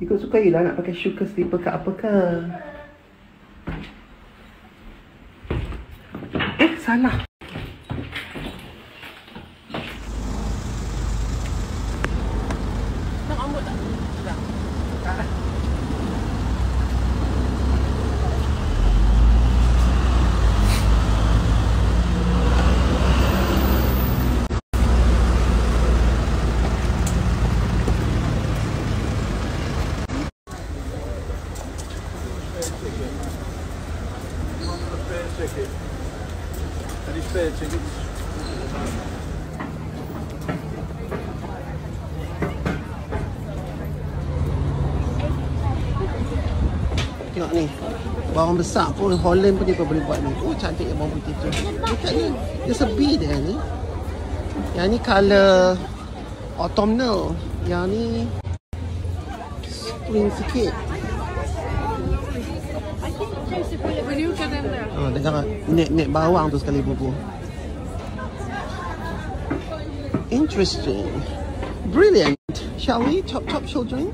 Ikut suka je lah nak pakai ke slipper ke apa ke. Eh, salah. Ni. Bawang besar pun Holland pun dia boleh buat ni. Oh cantik ya bawang putih tu. Look at ni. There's a bee dia ni. Yang ni colour autumnal. Yang ni spring sikit. There? Oh, dengar nek-nek bawang tu sekali bubu. Interesting. Brilliant. Shall we chop chop children?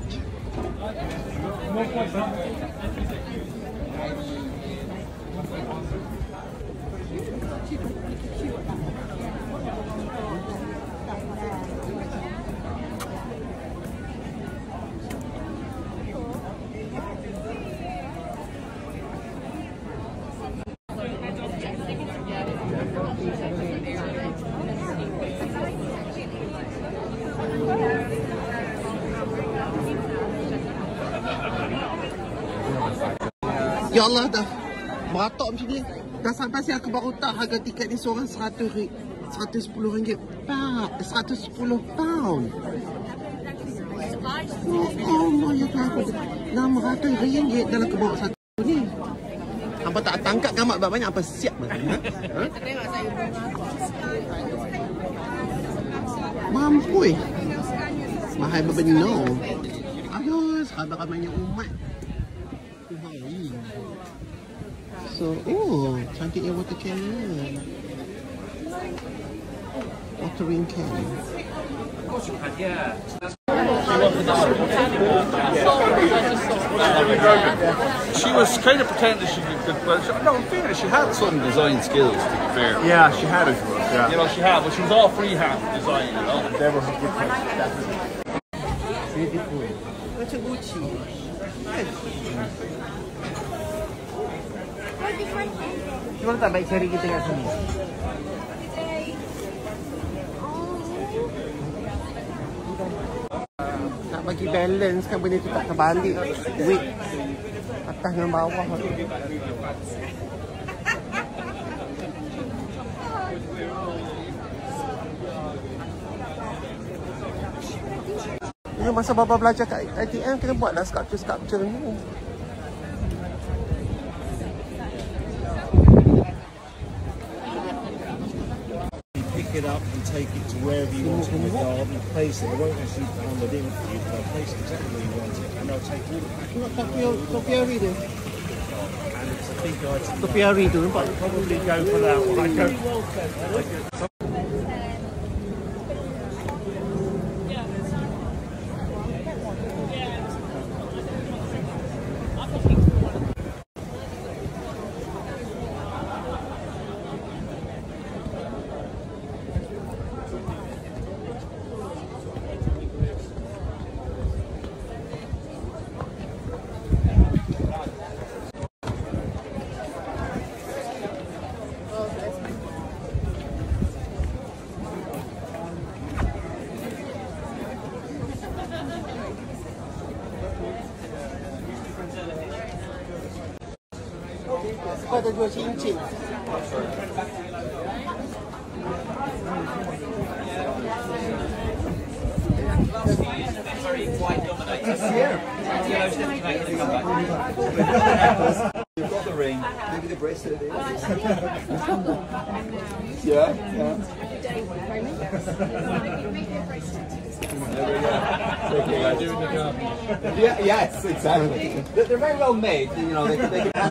Ya Allah dah beratok macam ni. Dah sampai sini aku baru tahu harga tiket ni seorang 100 ri- 110 ringgit. Pound. 110 pound. Oh, Allah ya Tuhan aku. 600 ringgit dalam aku bawa satu ni. Apa tak tangkap gamak banyak apa siap mana? Ha? Mampu eh. Mahal bebenar. Aduh, sahabat ramainya umat. So, oh, cantiknya water cannon. Watering can. Of course you can, yeah. She was kind of pretending she could, well, she, no, in fairness, she had some design skills, to be fair. Yeah, she had it. Yeah. You know, she had, but she was all freehand design, you know. They were good things. Beautiful. Macam Gucci. Cuba tak baik cari kita kat sini. Nak bagi balance kan benda tu tak terbalik. Weight atas dengan bawah. Ini masa bapa belajar kat ITM kena buatlah sculpture-sculpture ni. Pick it up and take it to wherever you want it in the garden, place it. They won't actually pound it in for you, but they'll place it exactly where you want it. And they'll take all the topi topiari and it's a big item. Topiari tu nampak. Probably go for that one. I go, Kau ada jual cincin. You've got the ring. Maybe the bracelet is. yeah, yeah. Yeah, yes, exactly. They're, they're very well made. You know, they, they can.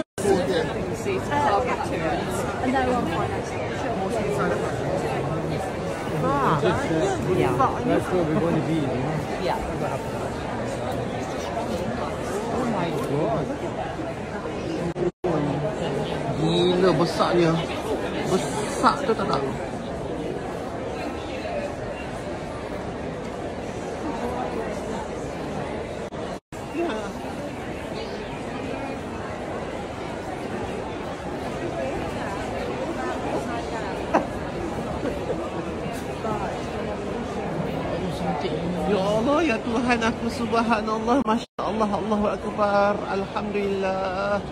That's where we're going to be. You know? Yeah. Oh my god. Gila besarnya. Besar tu tak tahu. Ya Allah, ya Tuhan aku subhanallah, Masya Allah, Allahu Akbar, Alhamdulillah.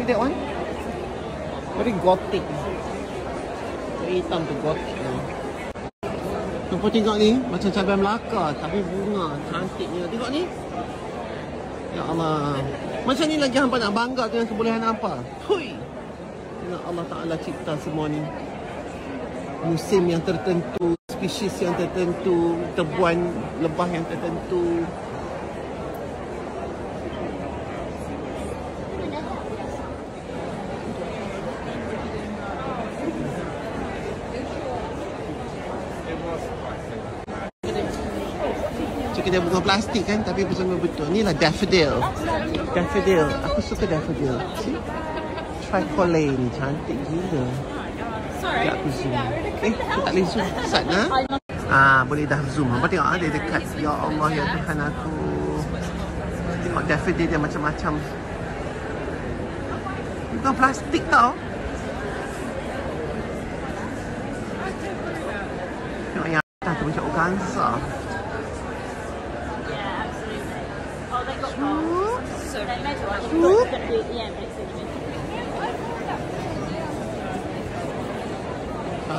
See that one? Very gothic. Hitam tu tu. Nampak tengok ni macam cabai Melaka tapi bunga cantiknya. Tengok ni. Ya Allah. Macam ni lagi hampa nak bangga dengan kebolehan hampa. Hui. Tengok Allah Taala cipta semua ni. Musim yang tertentu, spesies yang tertentu, tebuan lebah yang tertentu. Kita bunga plastik kan tapi bersama betul. Ni lah daffodil. Daffodil. Aku suka daffodil. See? Tricolane. Cantik gila. Sorry. Tak aku zoom. Eh, aku tak boleh zoom. Sana. Ah, boleh dah zoom. Apa tengok ah, dia dekat. Ya Allah, ya Tuhan aku. Tengok daffodil dia macam-macam. Bukan plastik tau.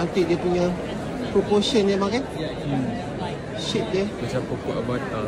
Cantik dia punya proportion dia bang kan? Shape dia. Macam pokok avatar.